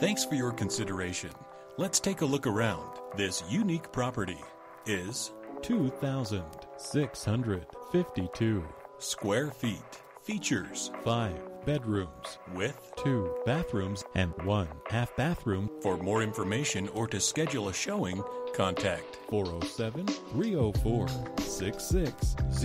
Thanks for your consideration. Let's take a look around. This unique property is 2,652 square feet. Features five bedrooms with. two bathrooms and one half bathroom For more information or to schedule a showing, contact 407 304 6600